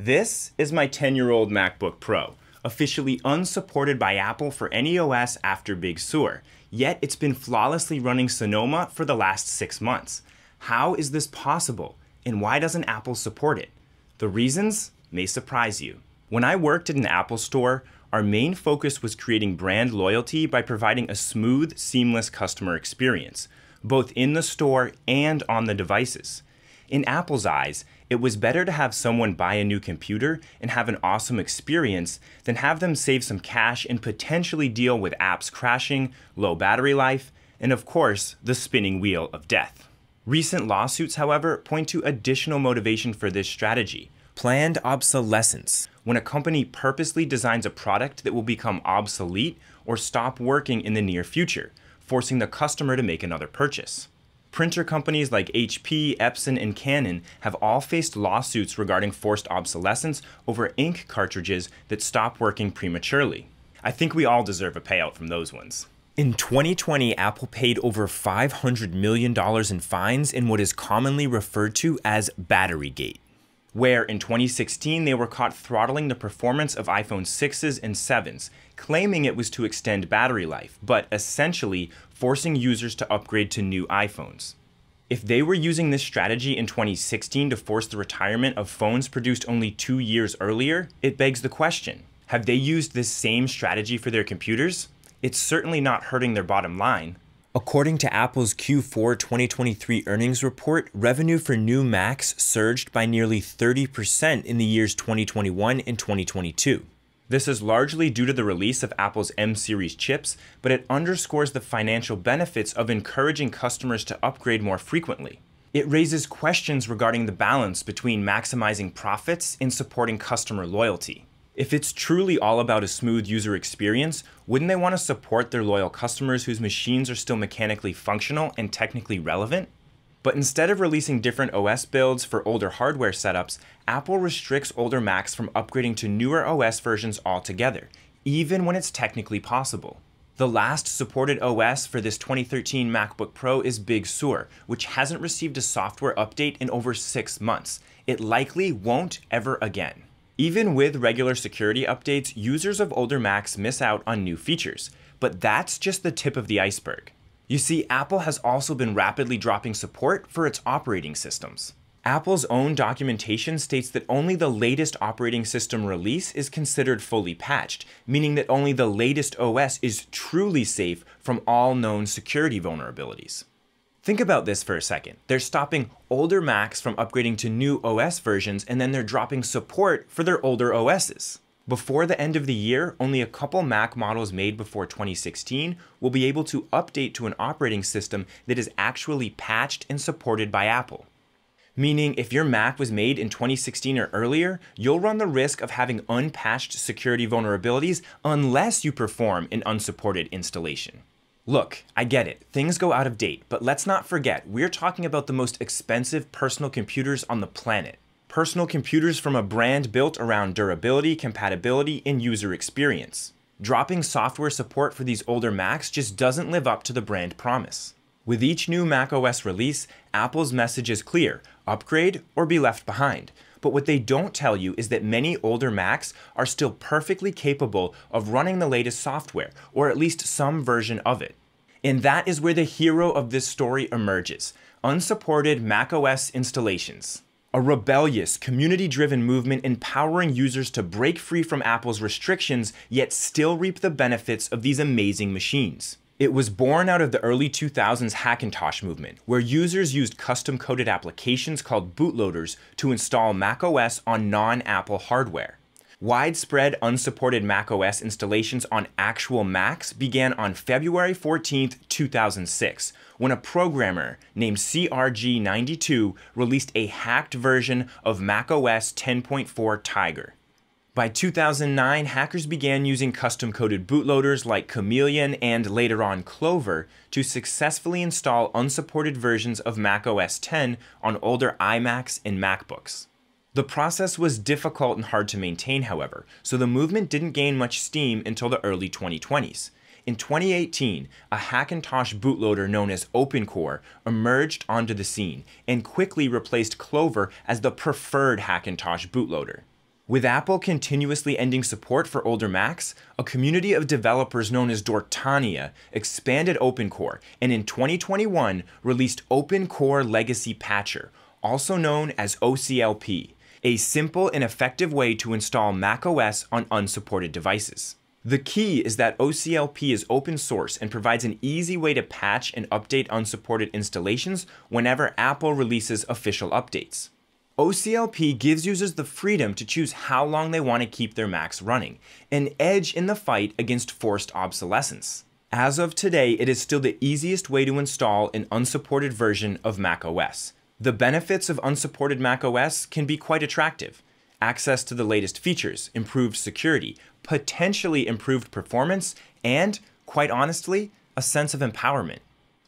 This is my 10 year old MacBook Pro, officially unsupported by Apple for any OS after Big Sur, yet it's been flawlessly running Sonoma for the last six months. How is this possible, and why doesn't Apple support it? The reasons may surprise you. When I worked at an Apple store, our main focus was creating brand loyalty by providing a smooth, seamless customer experience, both in the store and on the devices. In Apple's eyes, it was better to have someone buy a new computer and have an awesome experience than have them save some cash and potentially deal with apps crashing, low battery life, and of course, the spinning wheel of death. Recent lawsuits, however, point to additional motivation for this strategy planned obsolescence, when a company purposely designs a product that will become obsolete or stop working in the near future, forcing the customer to make another purchase. Printer companies like HP, Epson, and Canon have all faced lawsuits regarding forced obsolescence over ink cartridges that stop working prematurely. I think we all deserve a payout from those ones. In 2020, Apple paid over $500 million in fines in what is commonly referred to as Batterygate, where in 2016 they were caught throttling the performance of iPhone 6s and 7s, claiming it was to extend battery life, but essentially forcing users to upgrade to new iPhones. If they were using this strategy in 2016 to force the retirement of phones produced only two years earlier, it begs the question have they used this same strategy for their computers? It's certainly not hurting their bottom line. According to Apple's Q4 2023 earnings report, revenue for new Macs surged by nearly 30% in the years 2021 and 2022. This is largely due to the release of Apple's M series chips, but it underscores the financial benefits of encouraging customers to upgrade more frequently. It raises questions regarding the balance between maximizing profits and supporting customer loyalty. If it's truly all about a smooth user experience, wouldn't they want to support their loyal customers whose machines are still mechanically functional and technically relevant? But instead of releasing different OS builds for older hardware setups, Apple restricts older Macs from upgrading to newer OS versions altogether, even when it's technically possible. The last supported OS for this 2013 MacBook Pro is Big Sur, which hasn't received a software update in over six months. It likely won't ever again. Even with regular security updates, users of older Macs miss out on new features. But that's just the tip of the iceberg. You see, Apple has also been rapidly dropping support for its operating systems. Apple's own documentation states that only the latest operating system release is considered fully patched, meaning that only the latest OS is truly safe from all known security vulnerabilities. Think about this for a second. They're stopping older Macs from upgrading to new OS versions, and then they're dropping support for their older OSs. Before the end of the year, only a couple Mac models made before 2016 will be able to update to an operating system that is actually patched and supported by Apple. Meaning, if your Mac was made in 2016 or earlier, you'll run the risk of having unpatched security vulnerabilities unless you perform an unsupported installation. Look, I get it, things go out of date, but let's not forget, we're talking about the most expensive personal computers on the planet personal computers from a brand built around durability, compatibility, and user experience. Dropping software support for these older Macs just doesn't live up to the brand promise. With each new macOS release, Apple's message is clear upgrade or be left behind. But what they don't tell you is that many older Macs are still perfectly capable of running the latest software, or at least some version of it. And that is where the hero of this story emerges unsupported macOS installations a rebellious, community driven movement empowering users to break free from Apple's restrictions yet still reap the benefits of these amazing machines. It was born out of the early 2000s Hackintosh movement, where users used custom coded applications called bootloaders to install macOS on non Apple hardware. Widespread unsupported macOS installations on actual Macs began on February 14, 2006, when a programmer named CRG92 released a hacked version of macOS 10.4 Tiger. By 2009, hackers began using custom coded bootloaders like Chameleon and later on Clover to successfully install unsupported versions of macOS 10 on older iMacs and MacBooks. The process was difficult and hard to maintain, however, so the movement didn't gain much steam until the early 2020s. In 2018, a Hackintosh bootloader known as OpenCore emerged onto the scene and quickly replaced Clover as the preferred Hackintosh bootloader. With Apple continuously ending support for older Macs, a community of developers known as Dortania expanded OpenCore and in 2021 released OpenCore Legacy Patcher, also known as OCLP, a simple and effective way to install macOS on unsupported devices. The key is that OCLP is open source and provides an easy way to patch and update unsupported installations whenever Apple releases official updates. OCLP gives users the freedom to choose how long they want to keep their Macs running, an edge in the fight against forced obsolescence. As of today, it is still the easiest way to install an unsupported version of macOS. The benefits of unsupported macOS can be quite attractive. Access to the latest features, improved security, potentially improved performance, and, quite honestly, a sense of empowerment.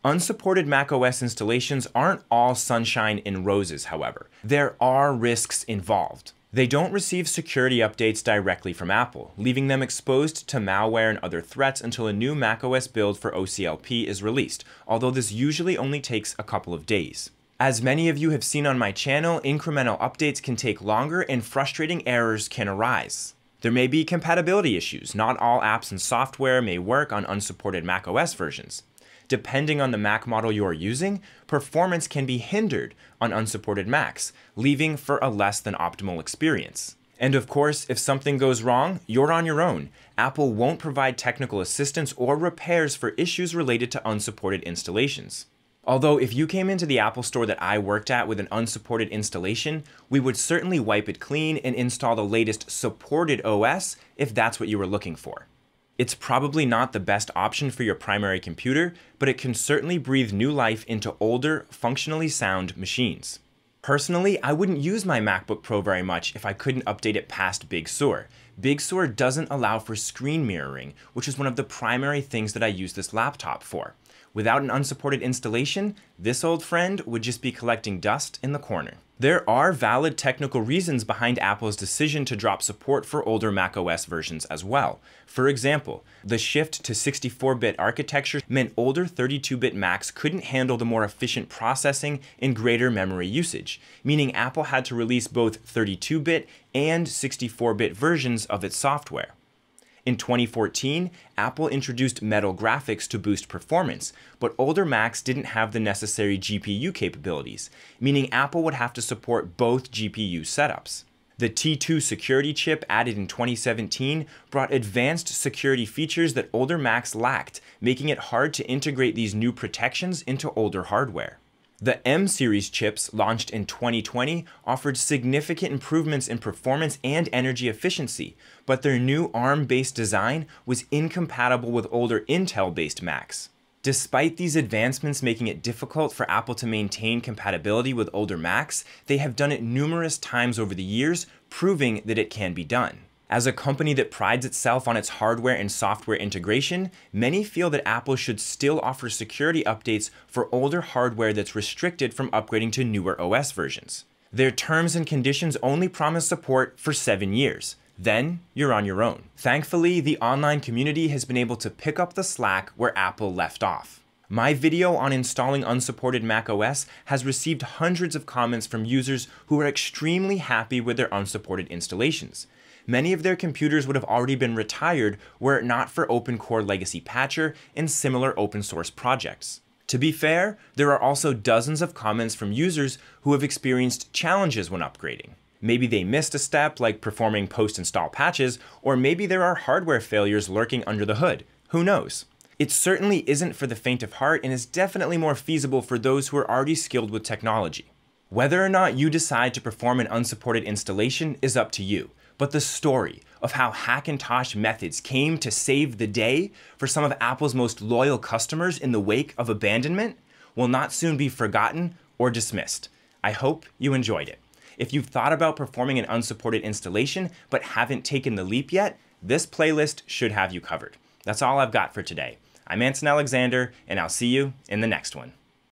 Unsupported macOS installations aren't all sunshine and roses, however. There are risks involved. They don't receive security updates directly from Apple, leaving them exposed to malware and other threats until a new macOS build for OCLP is released, although this usually only takes a couple of days. As many of you have seen on my channel, incremental updates can take longer and frustrating errors can arise. There may be compatibility issues. Not all apps and software may work on unsupported macOS versions depending on the Mac model you're using, performance can be hindered on unsupported Macs, leaving for a less than optimal experience. And of course, if something goes wrong, you're on your own. Apple won't provide technical assistance or repairs for issues related to unsupported installations. Although if you came into the Apple store that I worked at with an unsupported installation, we would certainly wipe it clean and install the latest supported OS if that's what you were looking for. It's probably not the best option for your primary computer, but it can certainly breathe new life into older, functionally sound machines. Personally, I wouldn't use my MacBook Pro very much if I couldn't update it past Big Sur. Big Sur doesn't allow for screen mirroring, which is one of the primary things that I use this laptop for. Without an unsupported installation, this old friend would just be collecting dust in the corner. There are valid technical reasons behind Apple's decision to drop support for older macOS versions as well. For example, the shift to 64 bit architecture meant older 32 bit Macs couldn't handle the more efficient processing and greater memory usage, meaning Apple had to release both 32 bit and 64 bit versions of its software. In 2014, Apple introduced Metal graphics to boost performance, but older Macs didn't have the necessary GPU capabilities, meaning Apple would have to support both GPU setups. The T2 security chip added in 2017 brought advanced security features that older Macs lacked, making it hard to integrate these new protections into older hardware. The M series chips, launched in 2020, offered significant improvements in performance and energy efficiency, but their new ARM based design was incompatible with older Intel based Macs. Despite these advancements making it difficult for Apple to maintain compatibility with older Macs, they have done it numerous times over the years, proving that it can be done. As a company that prides itself on its hardware and software integration, many feel that Apple should still offer security updates for older hardware that's restricted from upgrading to newer OS versions. Their terms and conditions only promise support for seven years. Then you're on your own. Thankfully, the online community has been able to pick up the slack where Apple left off. My video on installing unsupported macOS has received hundreds of comments from users who are extremely happy with their unsupported installations many of their computers would have already been retired were it not for OpenCore Legacy Patcher and similar open source projects. To be fair, there are also dozens of comments from users who have experienced challenges when upgrading. Maybe they missed a step like performing post-install patches, or maybe there are hardware failures lurking under the hood. Who knows? It certainly isn't for the faint of heart and is definitely more feasible for those who are already skilled with technology. Whether or not you decide to perform an unsupported installation is up to you, but the story of how Hackintosh methods came to save the day for some of Apple's most loyal customers in the wake of abandonment will not soon be forgotten or dismissed. I hope you enjoyed it. If you've thought about performing an unsupported installation but haven't taken the leap yet, this playlist should have you covered. That's all I've got for today. I'm Anson Alexander, and I'll see you in the next one.